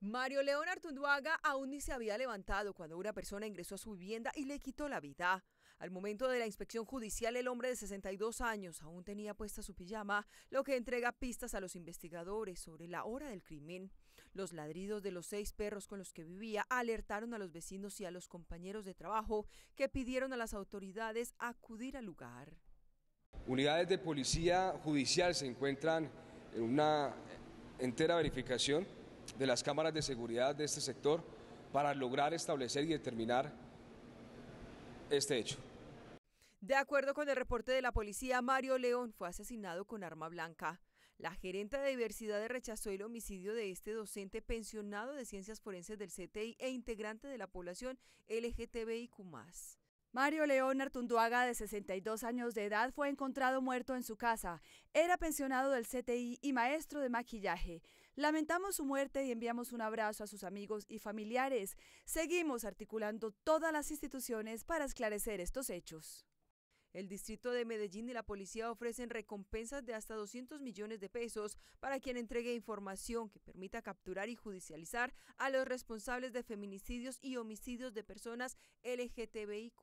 Mario León Artunduaga aún ni se había levantado cuando una persona ingresó a su vivienda y le quitó la vida. Al momento de la inspección judicial, el hombre de 62 años aún tenía puesta su pijama, lo que entrega pistas a los investigadores sobre la hora del crimen. Los ladridos de los seis perros con los que vivía alertaron a los vecinos y a los compañeros de trabajo que pidieron a las autoridades acudir al lugar. Unidades de policía judicial se encuentran en una entera verificación de las cámaras de seguridad de este sector para lograr establecer y determinar este hecho. De acuerdo con el reporte de la policía, Mario León fue asesinado con arma blanca. La gerente de diversidad rechazó el homicidio de este docente pensionado de ciencias forenses del CTI e integrante de la población LGTBIQ. Mario León Artunduaga, de 62 años de edad, fue encontrado muerto en su casa. Era pensionado del CTI y maestro de maquillaje. Lamentamos su muerte y enviamos un abrazo a sus amigos y familiares. Seguimos articulando todas las instituciones para esclarecer estos hechos. El distrito de Medellín y la policía ofrecen recompensas de hasta 200 millones de pesos para quien entregue información que permita capturar y judicializar a los responsables de feminicidios y homicidios de personas LGTBIQ.